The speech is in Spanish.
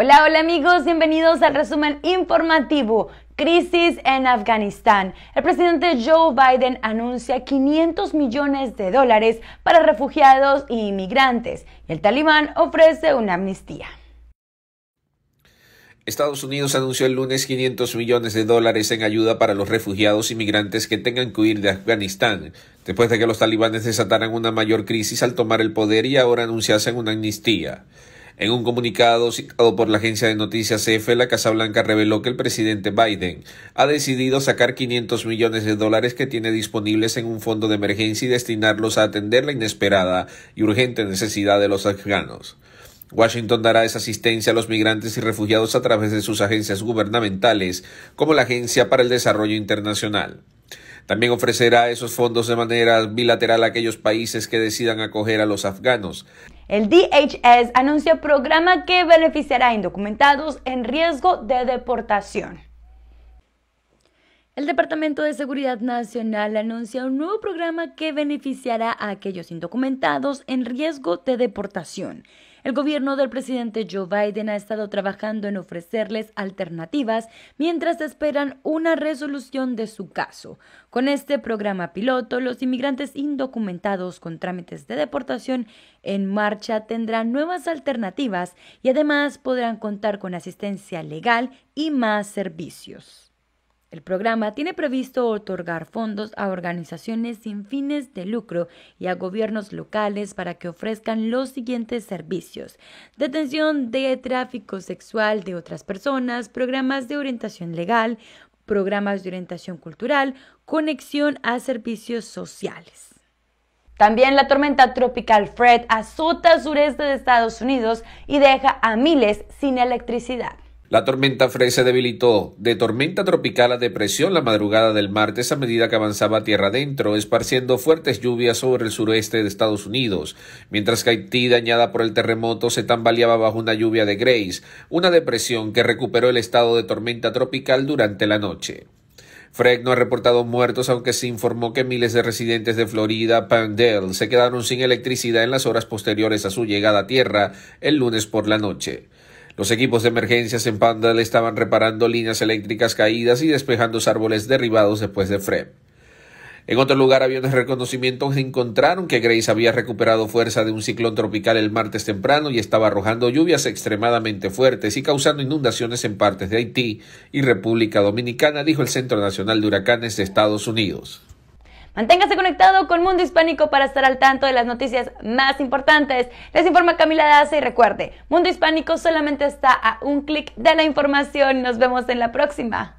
Hola, hola amigos, bienvenidos al resumen informativo. Crisis en Afganistán. El presidente Joe Biden anuncia 500 millones de dólares para refugiados e inmigrantes y el talibán ofrece una amnistía. Estados Unidos anunció el lunes 500 millones de dólares en ayuda para los refugiados inmigrantes que tengan que huir de Afganistán, después de que los talibanes desataran una mayor crisis al tomar el poder y ahora anunciasen una amnistía. En un comunicado citado por la agencia de noticias EFE, la Casa Blanca reveló que el presidente Biden ha decidido sacar 500 millones de dólares que tiene disponibles en un fondo de emergencia y destinarlos a atender la inesperada y urgente necesidad de los afganos. Washington dará esa asistencia a los migrantes y refugiados a través de sus agencias gubernamentales, como la Agencia para el Desarrollo Internacional. También ofrecerá esos fondos de manera bilateral a aquellos países que decidan acoger a los afganos. El DHS anuncia programa que beneficiará a indocumentados en riesgo de deportación. El Departamento de Seguridad Nacional anuncia un nuevo programa que beneficiará a aquellos indocumentados en riesgo de deportación. El gobierno del presidente Joe Biden ha estado trabajando en ofrecerles alternativas mientras esperan una resolución de su caso. Con este programa piloto, los inmigrantes indocumentados con trámites de deportación en marcha tendrán nuevas alternativas y además podrán contar con asistencia legal y más servicios. El programa tiene previsto otorgar fondos a organizaciones sin fines de lucro y a gobiernos locales para que ofrezcan los siguientes servicios. Detención de tráfico sexual de otras personas, programas de orientación legal, programas de orientación cultural, conexión a servicios sociales. También la tormenta tropical Fred azota sureste de Estados Unidos y deja a miles sin electricidad. La tormenta Fred se debilitó de tormenta tropical a depresión la madrugada del martes a medida que avanzaba tierra adentro, esparciendo fuertes lluvias sobre el suroeste de Estados Unidos, mientras que Haití, dañada por el terremoto, se tambaleaba bajo una lluvia de Grace, una depresión que recuperó el estado de tormenta tropical durante la noche. Fred no ha reportado muertos, aunque se informó que miles de residentes de Florida, Pandale, se quedaron sin electricidad en las horas posteriores a su llegada a tierra el lunes por la noche. Los equipos de emergencias en Pandal estaban reparando líneas eléctricas caídas y despejando árboles derribados después de Fred. En otro lugar, aviones de reconocimiento encontraron que Grace había recuperado fuerza de un ciclón tropical el martes temprano y estaba arrojando lluvias extremadamente fuertes y causando inundaciones en partes de Haití y República Dominicana, dijo el Centro Nacional de Huracanes de Estados Unidos. Manténgase conectado con Mundo Hispánico para estar al tanto de las noticias más importantes. Les informa Camila Daza y recuerde, Mundo Hispánico solamente está a un clic de la información. Nos vemos en la próxima.